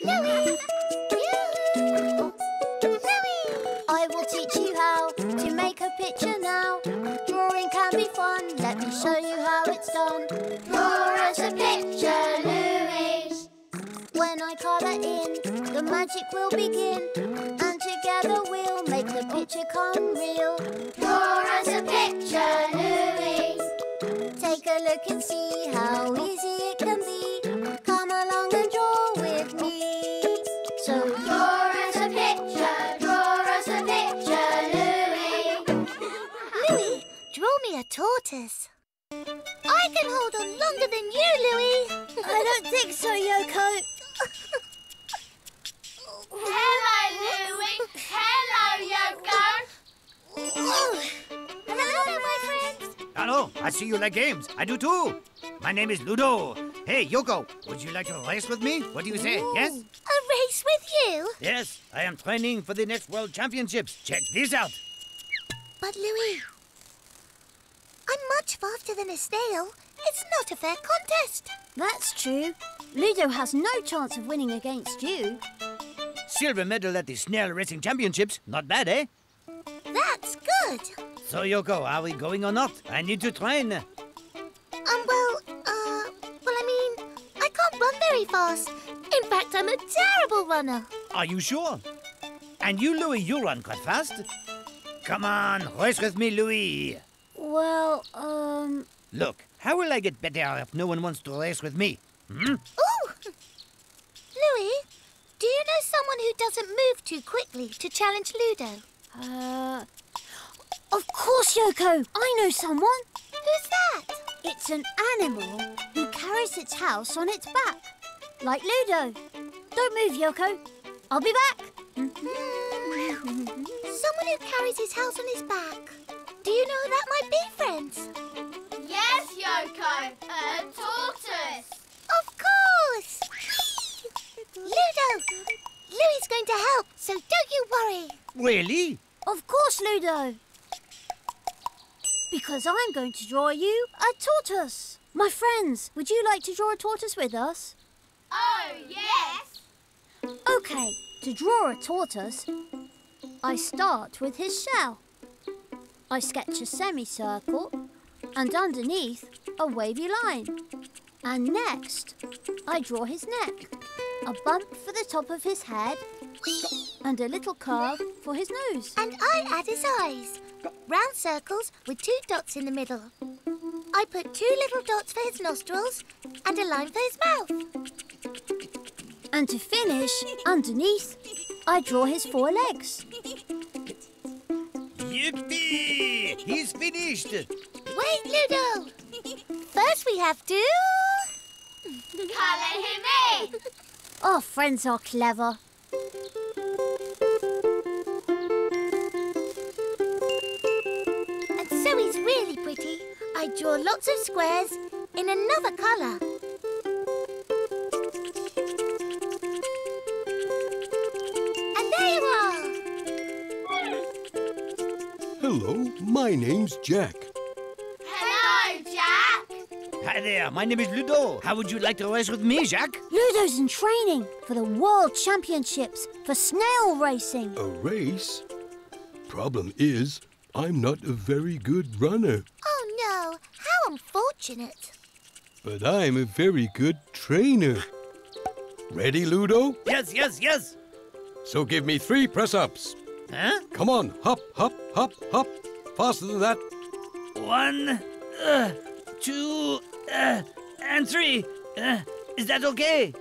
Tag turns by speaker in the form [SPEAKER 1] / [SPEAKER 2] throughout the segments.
[SPEAKER 1] Louie! I will teach you how to make a picture now. Drawing can be fun. Let me show you how it's done. Draw us a picture, Louie. When I colour in, the magic will begin. And together we'll make the picture come real. Draw us a picture, Louie. Take a look and see how easy I can hold on longer than you, Louie. I don't think so, Yoko.
[SPEAKER 2] Hello, Louie. Hello, Yoko.
[SPEAKER 1] Oh, hello, my friends.
[SPEAKER 3] Hello, I see you like games. I do too. My name is Ludo. Hey, Yoko, would you like to race with me? What do you say? Yes?
[SPEAKER 1] A race with you?
[SPEAKER 3] Yes, I am training for the next World Championships. Check this out.
[SPEAKER 1] But Louie, I'm much faster than a snail. It's not a fair contest.
[SPEAKER 4] That's true. Ludo has no chance of winning against you.
[SPEAKER 3] Silver medal at the Snail Racing Championships. Not bad, eh?
[SPEAKER 1] That's good.
[SPEAKER 3] So, Yoko, are we going or not? I need to train.
[SPEAKER 1] Um, well, uh, well, I mean, I can't run very fast. In fact, I'm a terrible runner.
[SPEAKER 3] Are you sure? And you, Louie, you run quite fast. Come on, race with me, Louie.
[SPEAKER 4] Well, um,
[SPEAKER 3] Look, how will I get better if no one wants to race with me? Hmm?
[SPEAKER 1] Ooh! Louie, do you know someone who doesn't move too quickly to challenge Ludo?
[SPEAKER 4] uh, of course, Yoko. I know someone.
[SPEAKER 1] Who's that?
[SPEAKER 4] It's an animal who carries its house on its back, like Ludo. Don't move, Yoko. I'll be back.
[SPEAKER 1] Someone who carries his house on his back. Do you know that might be, friends?
[SPEAKER 2] Yes, Yoko. A tortoise.
[SPEAKER 1] Of course! Ludo! Louie's going to help, so don't you worry.
[SPEAKER 3] Really?
[SPEAKER 4] Of course, Ludo. Because I'm going to draw you a tortoise. My friends, would you like to draw a tortoise with us?
[SPEAKER 2] Oh, yes.
[SPEAKER 4] Okay, to draw a tortoise, I start with his shell. I sketch a semicircle and underneath a wavy line. And next, I draw his neck, a bump for the top of his head, and a little curve for his nose.
[SPEAKER 1] And I add his eyes. Round circles with two dots in the middle. I put two little dots for his nostrils and a line for his mouth.
[SPEAKER 4] And to finish, underneath, I draw his four legs.
[SPEAKER 3] Yippee! He's finished.
[SPEAKER 1] Wait, Ludo! First we have to...
[SPEAKER 2] Colour him in.
[SPEAKER 4] Our oh, friends are clever.
[SPEAKER 1] And so he's really pretty. I draw lots of squares in another colour.
[SPEAKER 5] Hello, my name's Jack.
[SPEAKER 2] Hello, Jack.
[SPEAKER 3] Hi there, my name is Ludo. How would you like to race with me, Jack?
[SPEAKER 4] Ludo's in training for the World Championships for snail racing.
[SPEAKER 5] A race? Problem is, I'm not a very good runner,
[SPEAKER 1] Oh no, how unfortunate.
[SPEAKER 5] but I'm a very good trainer. Ready, Ludo?
[SPEAKER 3] Yes, yes, yes.
[SPEAKER 5] So give me three press ups.
[SPEAKER 3] Huh?
[SPEAKER 5] Come on, hop, hop, hop, hop. Faster than that.
[SPEAKER 3] One, uh, two, uh, and three. Uh, is that okay?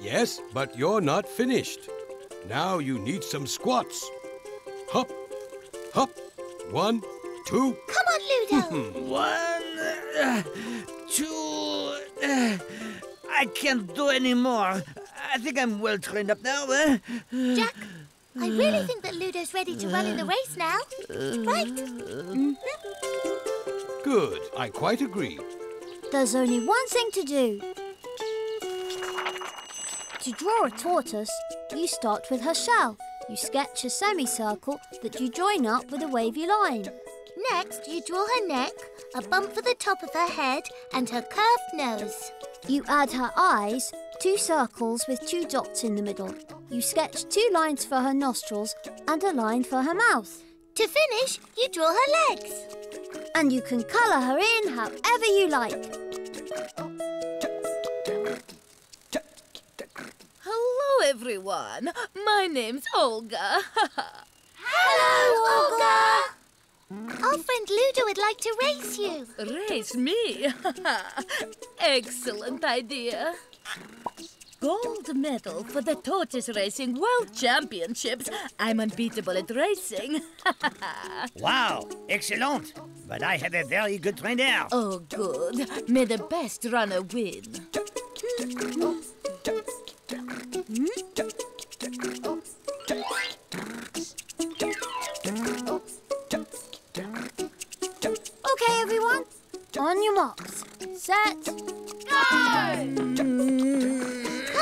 [SPEAKER 5] Yes, but you're not finished. Now you need some squats. Hop, hop. One, two.
[SPEAKER 1] Come on, Ludo.
[SPEAKER 3] One, uh, two. Uh, I can't do any more. I think I'm well trained up now. Uh.
[SPEAKER 1] Jack, I really think that Ludo's ready to run in the race now. Right? Mm-hmm.
[SPEAKER 5] Good. I quite agree.
[SPEAKER 4] There's only one thing to do. To draw a tortoise, you start with her shell. You sketch a semicircle that you join up with a wavy line.
[SPEAKER 1] Next, you draw her neck, a bump for the top of her head, and her curved nose.
[SPEAKER 4] You add her eyes two circles with two dots in the middle. You sketch two lines for her nostrils and a line for her mouth.
[SPEAKER 1] To finish, you draw her legs.
[SPEAKER 4] And you can colour her in however you like.
[SPEAKER 6] Hello, everyone. My name's Olga.
[SPEAKER 1] Hello, Olga. Our friend Ludo would like to race you.
[SPEAKER 6] Race me? Excellent idea. Gold medal for the Tortoise Racing World Championships. I'm unbeatable at racing.
[SPEAKER 3] Wow, excellent. But I have a very good trainer.
[SPEAKER 6] oh, good. May the best runner win.
[SPEAKER 4] On your marks. Set. Go!
[SPEAKER 1] Come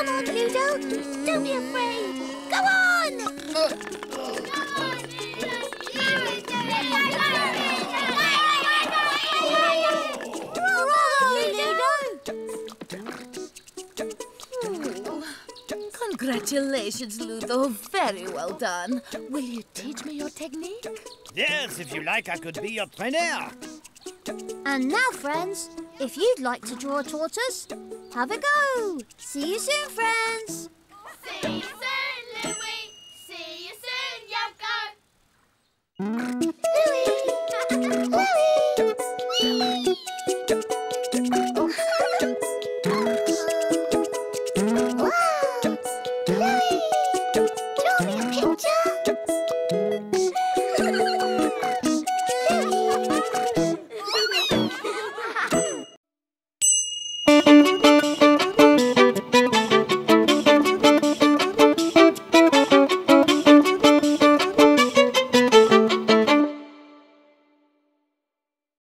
[SPEAKER 1] on, Ludo. Don't be afraid. Go on.
[SPEAKER 6] Congratulations, Ludo. Very well done. Will you teach me your technique?
[SPEAKER 3] Yes, if you like, I could be your trainer.
[SPEAKER 4] And now, friends, if you'd like to draw a tortoise, have a go. See you soon, friends.